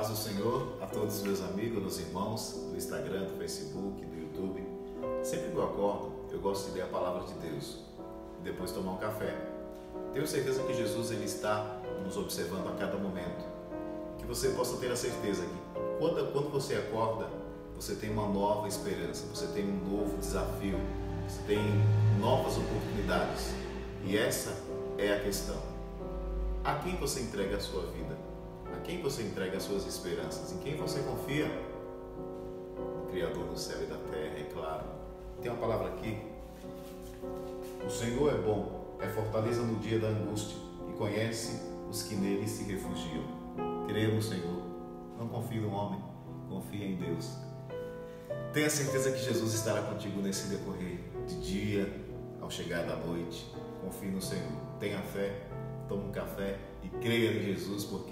paz do Senhor a todos os meus amigos, meus irmãos do Instagram, do Facebook, do YouTube. Sempre que eu acordo, eu gosto de ler a palavra de Deus e depois tomar um café. Tenho certeza que Jesus ele está nos observando a cada momento. Que você possa ter a certeza que quando, quando você acorda, você tem uma nova esperança, você tem um novo desafio, você tem novas oportunidades. E essa é a questão. A quem você entrega a sua vida? Quem você entrega as suas esperanças? Em quem você confia? No Criador do céu e da terra, é claro. Tem uma palavra aqui. O Senhor é bom, é fortaleza no dia da angústia e conhece os que nele se refugiam. Creia no Senhor. Não confie no homem, confie em Deus. Tenha certeza que Jesus estará contigo nesse decorrer de dia ao chegar da noite. Confie no Senhor. Tenha fé, tome um café e creia em Jesus, porque